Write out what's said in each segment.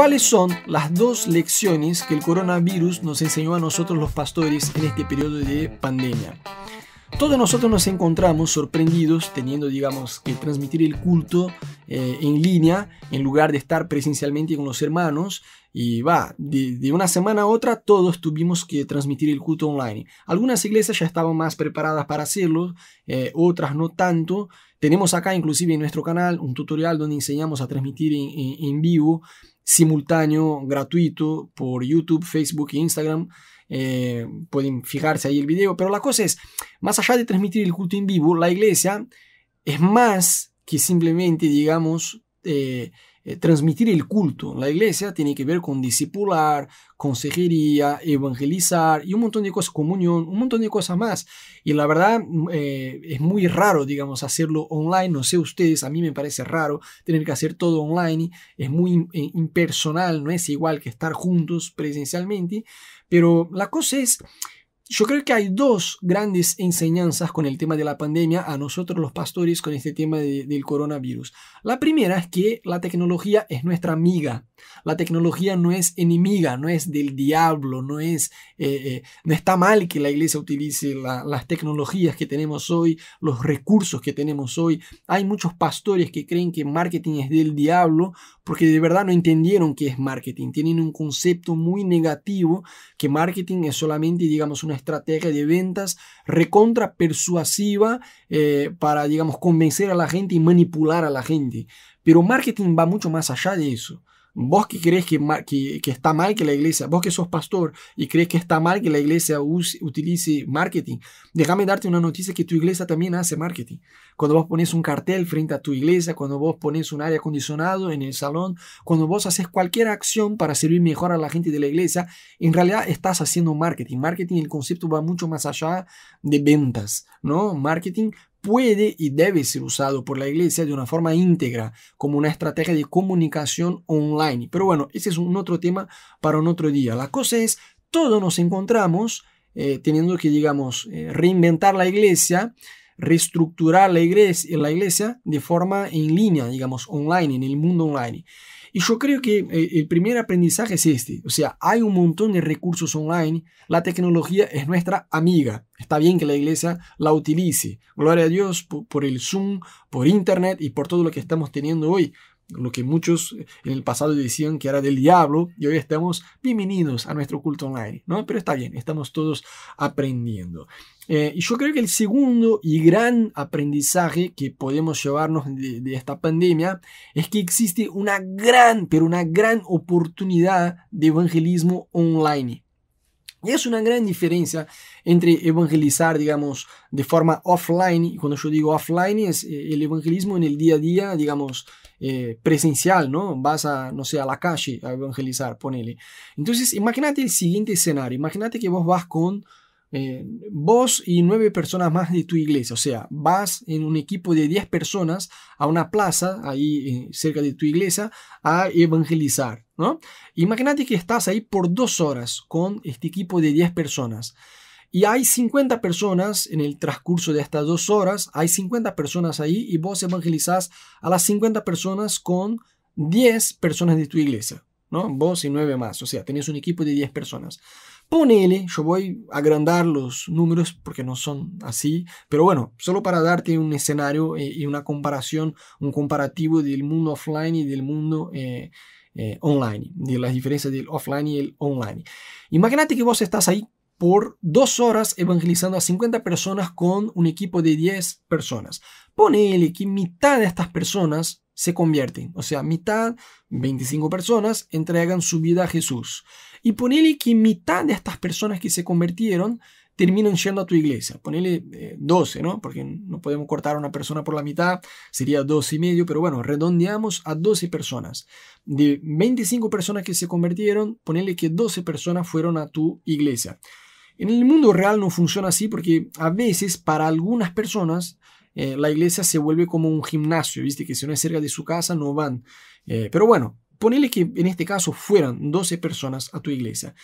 ¿Cuáles son las dos lecciones que el coronavirus nos enseñó a nosotros los pastores en este periodo de pandemia? Todos nosotros nos encontramos sorprendidos teniendo, digamos, que transmitir el culto eh, en línea en lugar de estar presencialmente con los hermanos. Y va, de, una semana a otra todos tuvimos que transmitir el culto online. Algunas iglesias ya estaban más preparadas para hacerlo, eh, otras no tanto. Tenemos acá inclusive en nuestro canal un tutorial donde enseñamos a transmitir en vivo, simultáneo, gratuito, por YouTube, Facebook e Instagram. Eh, pueden fijarse ahí el video, pero la cosa es, más allá de transmitir el culto en vivo, la iglesia es más que simplemente, digamos, eh, eh, transmitir el culto. La iglesia tiene que ver con discipular, consejería, evangelizar y un montón de cosas, comunión, un montón de cosas más. Y la verdad es muy raro, digamos, hacerlo online. No sé ustedes, a mí me parece raro tener que hacer todo online. Es muy impersonal, no es igual que estar juntos presencialmente. Pero la cosa es, yo creo que hay dos grandes enseñanzas con el tema de la pandemia a nosotros los pastores con este tema del coronavirus. La primera es que la tecnología es nuestra amiga. La tecnología no es enemiga, no es del diablo, no es eh, eh, no está mal que la iglesia utilice las tecnologías que tenemos hoy, los recursos que tenemos hoy. Hay muchos pastores que creen que marketing es del diablo porque de verdad no entendieron qué es marketing. Tienen un concepto muy negativo que marketing es solamente, digamos, una estrategia de ventas recontra persuasiva eh, para, digamos, convencer a la gente y manipular a la gente. Pero marketing va mucho más allá de eso. Vos que crees que, que, está mal que la iglesia, vos que sos pastor y crees que está mal que la iglesia utilice marketing, déjame darte una noticia que tu iglesia también hace marketing. Cuando vos pones un cartel frente a tu iglesia, cuando vos pones un aire acondicionado en el salón, cuando vos haces cualquier acción para servir mejor a la gente de la iglesia, en realidad estás haciendo marketing. Marketing, el concepto va mucho más allá de ventas, ¿no? Marketing puede y debe ser usado por la iglesia de una forma íntegra, como una estrategia de comunicación online. Pero bueno, ese es un otro tema para un otro día. La cosa es, todos nos encontramos eh, teniendo que, digamos, eh, reinventar la iglesia, reestructurar la iglesia, la iglesia de forma en línea, digamos, online, en el mundo online. Y yo creo que eh, el primer aprendizaje es este. O sea, hay un montón de recursos online. La tecnología es nuestra amiga. Está bien que la iglesia la utilice. Gloria a Dios por, el Zoom, por Internet y por todo lo que estamos teniendo hoy lo que muchos en el pasado decían que era del diablo, y hoy estamos bienvenidos a nuestro culto online, ¿no? Pero está bien, estamos todos aprendiendo. Eh, y yo creo que el segundo y gran aprendizaje que podemos llevarnos de, esta pandemia es que existe una gran, pero una gran oportunidad de evangelismo online. Y es una gran diferencia entre evangelizar, digamos, de forma offline, y cuando yo digo offline es eh, el evangelismo en el día a día, digamos, eh, presencial, ¿no? Vas a, no sé, a la calle a evangelizar, ponele. Entonces, imagínate el siguiente escenario, imagínate que vos vas con eh, vos y nueve personas más de tu iglesia, o sea, vas en un equipo de diez personas a una plaza ahí eh, cerca de tu iglesia a evangelizar, ¿no? Imagínate que estás ahí por dos horas con este equipo de diez personas. Y hay 50 personas en el transcurso de estas dos horas, hay 50 personas ahí y vos evangelizás a las 50 personas con 10 personas de tu iglesia, ¿no? Vos y nueve más, o sea, tenés un equipo de 10 personas. Ponele, yo voy a agrandar los números porque no son así, pero bueno, solo para darte un escenario eh, y una comparación, un comparativo del mundo offline y del mundo eh, eh, online, de las diferencias del offline y el online. Imagínate que vos estás ahí por dos horas evangelizando a 50 personas con un equipo de 10 personas. Ponele que mitad de estas personas se convierten, o sea, mitad, 25 personas, entregan su vida a Jesús. Y ponele que mitad de estas personas que se convirtieron terminan yendo a tu iglesia. Ponele 12, eh, ¿no? Porque no podemos cortar a una persona por la mitad, sería 12 y medio, pero bueno, redondeamos a 12 personas. De 25 personas que se convirtieron, ponele que 12 personas fueron a tu iglesia. En el mundo real no funciona así porque a veces para algunas personas eh, la iglesia se vuelve como un gimnasio, ¿viste? Que si no es cerca de su casa no van. Eh, pero bueno, ponele que en este caso fueran 12 personas a tu iglesia.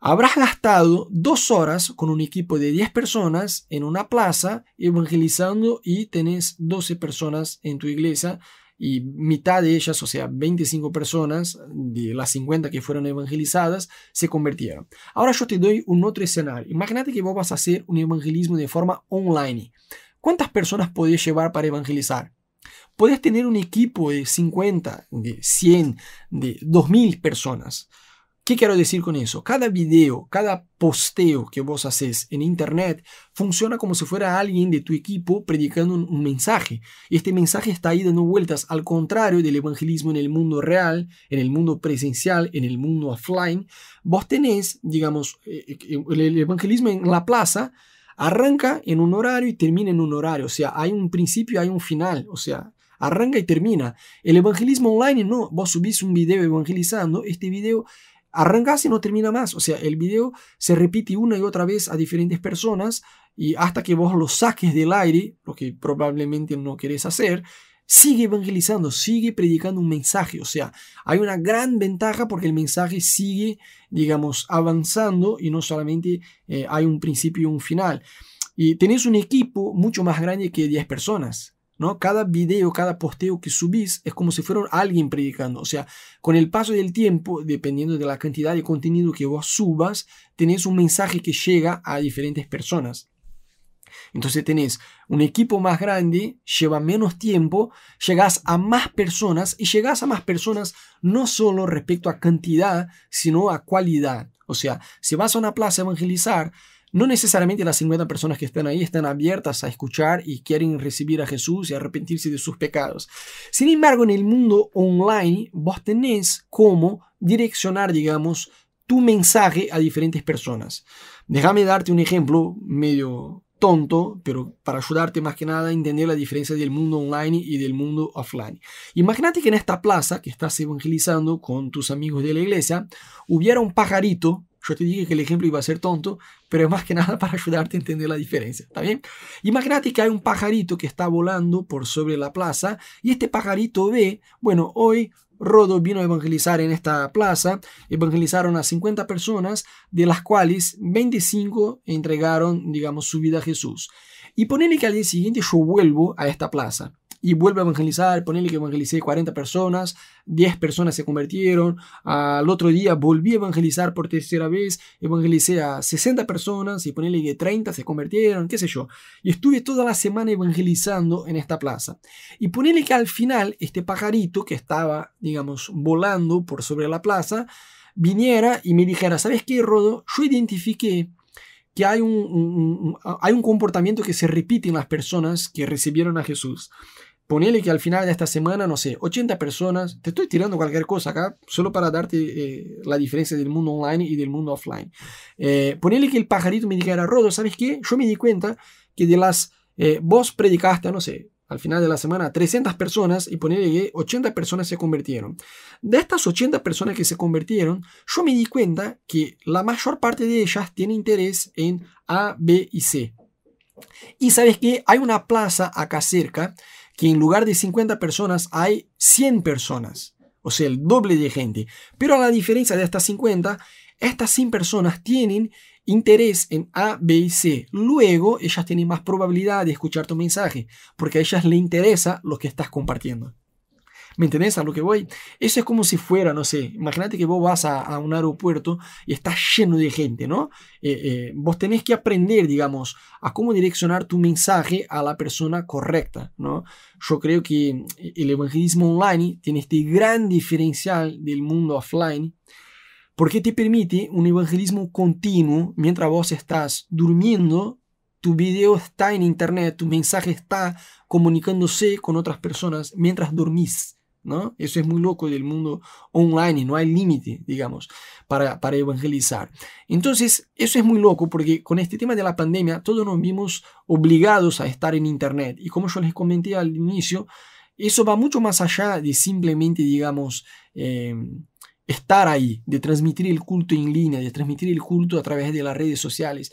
Habrás gastado dos horas con un equipo de 10 personas en una plaza evangelizando y tenés 12 personas en tu iglesia y mitad de ellas, o sea, 25 personas de las 50 que fueron evangelizadas, se convirtieron. Ahora yo te doy un otro escenario. Imagínate que vos vas a hacer un evangelismo de forma online. ¿Cuántas personas podés llevar para evangelizar? Puedes tener un equipo de 50, de 100, de 2000 personas. ¿Qué quiero decir con eso? Cada video, cada posteo que vos haces en internet funciona como si fuera alguien de tu equipo predicando un, mensaje. Y este mensaje está ahí dando vueltas al contrario del evangelismo en el mundo real, en el mundo presencial, en el mundo offline. Vos tenés, digamos, eh, eh, el evangelismo en la plaza arranca en un horario y termina en un horario. O sea, hay un principio, hay un final. O sea, arranca y termina. El evangelismo online no, vos subís un video evangelizando, este video arrancas y no termina más. O sea, el video se repite una y otra vez a diferentes personas y hasta que vos lo saques del aire, lo que probablemente no querés hacer, sigue evangelizando, sigue predicando un mensaje. O sea, hay una gran ventaja porque el mensaje sigue, digamos, avanzando y no solamente eh, hay un principio y un final. Y tenés un equipo mucho más grande que 10 personas. Cada video, cada posteo que subís es como si fuera alguien predicando. O sea, con el paso del tiempo, dependiendo de la cantidad de contenido que vos subas, tenés un mensaje que llega a diferentes personas. Entonces tenés un equipo más grande, lleva menos tiempo, llegás a más personas y llegás a más personas no solo respecto a cantidad, sino a cualidad. O sea, si vas a una plaza a evangelizar, no necesariamente las 50 personas que están ahí están abiertas a escuchar y quieren recibir a Jesús y arrepentirse de sus pecados. Sin embargo, en el mundo online, vos tenés cómo direccionar, digamos, tu mensaje a diferentes personas. Déjame darte un ejemplo medio tonto, pero para ayudarte más que nada a entender la diferencia del mundo online y del mundo offline. Imagínate que en esta plaza que estás evangelizando con tus amigos de la iglesia, hubiera un pajarito yo te dije que el ejemplo iba a ser tonto, pero es más que nada para ayudarte a entender la diferencia. ¿Está bien? Imagínate que hay un pajarito que está volando por sobre la plaza y este pajarito ve, bueno, hoy Rodo vino a evangelizar en esta plaza, evangelizaron a 50 personas, de las cuales 25 entregaron, digamos, su vida a Jesús. Y ponele que al día siguiente yo vuelvo a esta plaza y vuelve a evangelizar, ponerle que evangelicé 40 personas, 10 personas se convirtieron, al otro día volví a evangelizar por tercera vez, evangelicé a 60 personas y ponerle que 30 se convirtieron, qué sé yo. Y estuve toda la semana evangelizando en esta plaza. Y ponerle que al final este pajarito que estaba, digamos, volando por sobre la plaza, viniera y me dijera, ¿sabes qué, Rodo? Yo identifiqué que hay un, hay un comportamiento que se repite en las personas que recibieron a Jesús. Ponele que al final de esta semana, no sé, 80 personas, te estoy tirando cualquier cosa acá, solo para darte eh, la diferencia del mundo online y del mundo offline. Eh, ponele que el pajarito me dijera, Rodo, ¿sabes qué? Yo me di cuenta que de las, eh, vos predicaste, no sé, al final de la semana 300 personas y ponele que 80 personas se convirtieron. De estas 80 personas que se convirtieron, yo me di cuenta que la mayor parte de ellas tiene interés en A, B y C. Y sabes que hay una plaza acá cerca que en lugar de 50 personas hay 100 personas, o sea, el doble de gente. Pero a la diferencia de estas 50, estas 100 personas tienen interés en A, B y C. Luego ellas tienen más probabilidad de escuchar tu mensaje, porque a ellas les interesa lo que estás compartiendo. ¿Me entendés a lo que voy? Eso es como si fuera, no sé, imagínate que vos vas a, un aeropuerto y está lleno de gente, ¿no? Eh, eh, vos tenés que aprender, digamos, a cómo direccionar tu mensaje a la persona correcta, ¿no? Yo creo que el evangelismo online tiene este gran diferencial del mundo offline porque te permite un evangelismo continuo mientras vos estás durmiendo tu video está en internet, tu mensaje está comunicándose con otras personas mientras dormís. ¿No? Eso es muy loco del mundo online no hay límite, digamos, para, para evangelizar. Entonces, eso es muy loco porque con este tema de la pandemia todos nos vimos obligados a estar en Internet. Y como yo les comenté al inicio, eso va mucho más allá de simplemente, digamos, eh, estar ahí, de transmitir el culto en línea, de transmitir el culto a través de las redes sociales.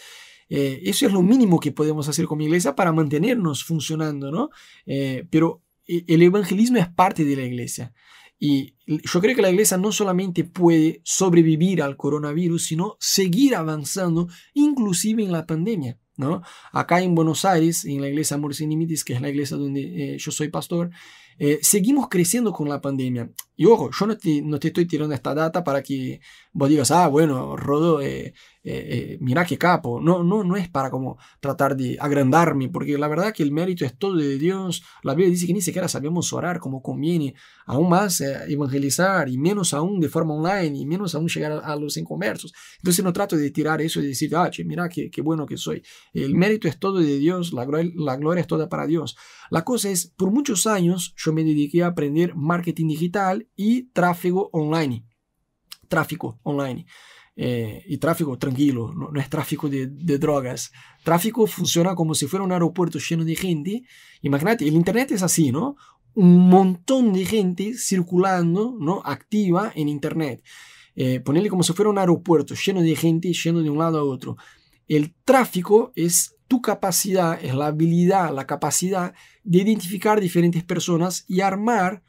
Eh, eso es lo mínimo que podemos hacer con mi iglesia para mantenernos funcionando, ¿no? Eh, pero el evangelismo es parte de la iglesia. Y yo creo que la iglesia no solamente puede sobrevivir al coronavirus, sino seguir avanzando, inclusive en la pandemia. ¿no? Acá en Buenos Aires, en la iglesia Amor Sin Límites, que es la iglesia donde eh, yo soy pastor, Eh, seguimos creciendo con la pandemia. Y ojo, yo no te, no te estoy tirando esta data para que vos digas, ah, bueno, Rodo, eh, eh, mira qué capo. No, no, no es para como tratar de agrandarme, porque la verdad que el mérito es todo de Dios. La Biblia dice que ni siquiera sabemos orar como conviene, aún más evangelizar, y menos aún de forma online, y menos aún llegar a, los inconversos. Entonces no trato de tirar eso y decir, ah, che, mira qué, qué bueno que soy. El mérito es todo de Dios, la la gloria es toda para Dios. La cosa es, por muchos años yo me dediqué a aprender marketing digital y tráfico online. Tráfico online. Eh, y tráfico tranquilo, no, es tráfico de, drogas. Tráfico funciona como si fuera un aeropuerto lleno de gente. Imagínate, el Internet es así, ¿no? Un montón de gente circulando, ¿no? Activa en Internet. Eh, ponerle como si fuera un aeropuerto lleno de gente, lleno de un lado a otro. El tráfico es tu capacidad, es la habilidad, la capacidad de identificar diferentes personas y armar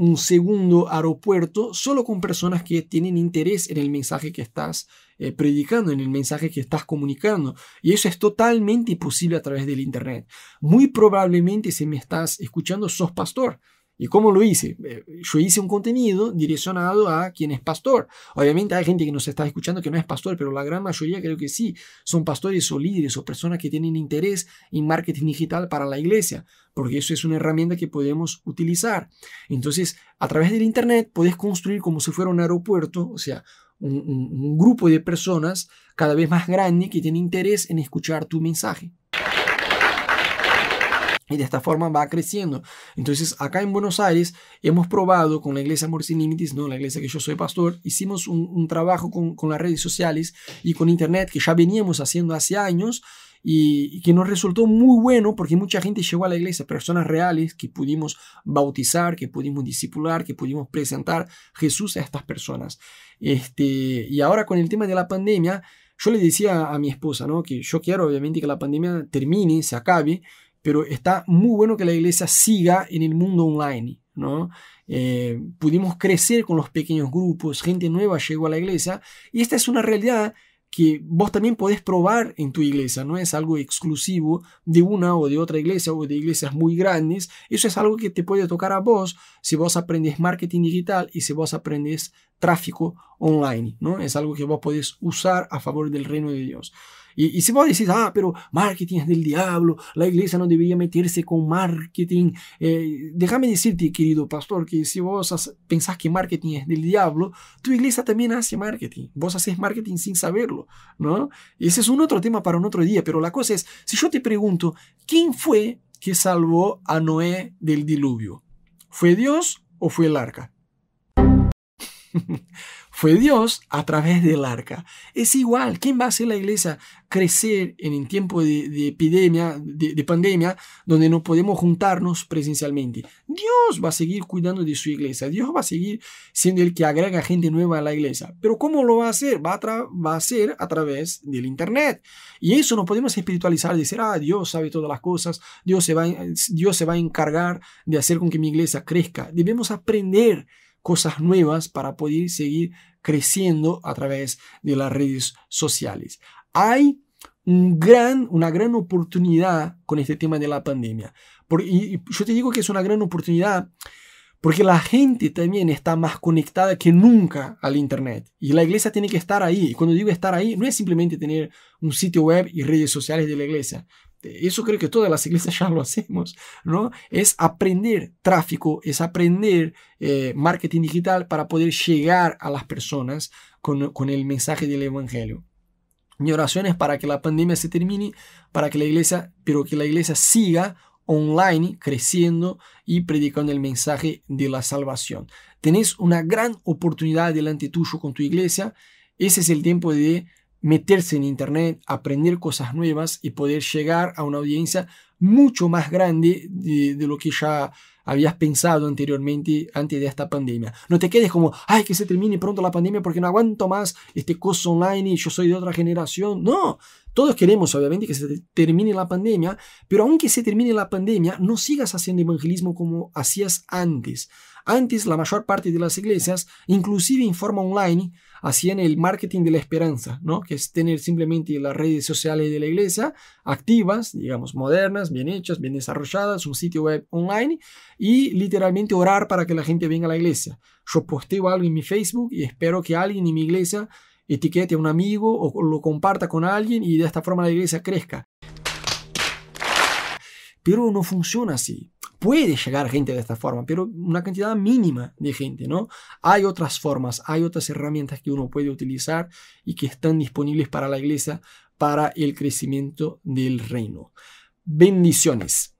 un segundo aeropuerto solo con personas que tienen interés en el mensaje que estás eh, predicando, en el mensaje que estás comunicando. Y eso es totalmente posible a través del Internet. Muy probablemente si me estás escuchando, sos pastor. ¿Y cómo lo hice? Eh, yo hice un contenido direccionado a quien es pastor. Obviamente hay gente que nos está escuchando que no es pastor, pero la gran mayoría creo que sí. Son pastores o líderes o personas que tienen interés en marketing digital para la iglesia, porque eso es una herramienta que podemos utilizar. Entonces, a través del Internet puedes construir como si fuera un aeropuerto, o sea, un, un grupo de personas cada vez más grande que tiene interés en escuchar tu mensaje. Y de esta forma va creciendo. Entonces, acá en Buenos Aires hemos probado con la iglesia Amor Sin Límites, ¿no? la iglesia que yo soy pastor, hicimos un, trabajo con, con, las redes sociales y con Internet que ya veníamos haciendo hace años y, que nos resultó muy bueno porque mucha gente llegó a la iglesia, personas reales que pudimos bautizar, que pudimos discipular, que pudimos presentar Jesús a estas personas. Este, y ahora con el tema de la pandemia, yo le decía a mi esposa ¿no? que yo quiero obviamente que la pandemia termine, se acabe, pero está muy bueno que la iglesia siga en el mundo online, ¿no? Eh, pudimos crecer con los pequeños grupos, gente nueva llegó a la iglesia y esta es una realidad que vos también podés probar en tu iglesia, no es algo exclusivo de una o de otra iglesia o de iglesias muy grandes, eso es algo que te puede tocar a vos si vos aprendes marketing digital y si vos aprendes tráfico online, ¿no? Es algo que vos podés usar a favor del reino de Dios. Y, si vos decís, ah, pero marketing es del diablo, la iglesia no debería meterse con marketing, eh, déjame decirte, querido pastor, que si vos pensás que marketing es del diablo, tu iglesia también hace marketing. Vos haces marketing sin saberlo, ¿no? Y ese es un otro tema para un otro día, pero la cosa es, si yo te pregunto, ¿quién fue que salvó a Noé del diluvio? ¿Fue Dios o fue el arca? Fue Dios a través del arca. Es igual, ¿quién va a hacer la iglesia crecer en el tiempo de, epidemia, de, pandemia, donde no podemos juntarnos presencialmente? Dios va a seguir cuidando de su iglesia, Dios va a seguir siendo el que agrega gente nueva a la iglesia. Pero ¿cómo lo va a hacer? Va a, ser a través del Internet. Y eso no podemos espiritualizar, decir, ah, Dios sabe todas las cosas, Dios se va, Dios se va a encargar de hacer con que mi iglesia crezca. Debemos aprender cosas nuevas para poder seguir creciendo a través de las redes sociales. Hay un gran, una gran oportunidad con este tema de la pandemia. y yo te digo que es una gran oportunidad porque la gente también está más conectada que nunca al Internet. Y la iglesia tiene que estar ahí. Y cuando digo estar ahí, no es simplemente tener un sitio web y redes sociales de la iglesia. Eso creo que todas las iglesias ya lo hacemos, ¿no? Es aprender tráfico, es aprender eh, marketing digital para poder llegar a las personas con, con el mensaje del Evangelio. Mi oración es para que la pandemia se termine, para que la iglesia, pero que la iglesia siga online creciendo y predicando el mensaje de la salvación. Tenés una gran oportunidad delante tuyo con tu iglesia. Ese es el tiempo de meterse en Internet, aprender cosas nuevas y poder llegar a una audiencia mucho más grande de, lo que ya habías pensado anteriormente antes de esta pandemia. No te quedes como, ay, que se termine pronto la pandemia porque no aguanto más este curso online y yo soy de otra generación. No, todos queremos obviamente que se termine la pandemia, pero aunque se termine la pandemia, no sigas haciendo evangelismo como hacías antes. Antes la mayor parte de las iglesias, inclusive en forma online, hacían el marketing de la esperanza, ¿no? Que es tener simplemente las redes sociales de la iglesia activas, digamos, modernas, bien hechas, bien desarrolladas, un sitio web online y literalmente orar para que la gente venga a la iglesia. Yo posteo algo en mi Facebook y espero que alguien en mi iglesia etiquete a un amigo o lo comparta con alguien y de esta forma la iglesia crezca. Pero no funciona así. Puede llegar gente de esta forma, pero una cantidad mínima de gente, ¿no? Hay otras formas, hay otras herramientas que uno puede utilizar y que están disponibles para la iglesia para el crecimiento del reino. Bendiciones.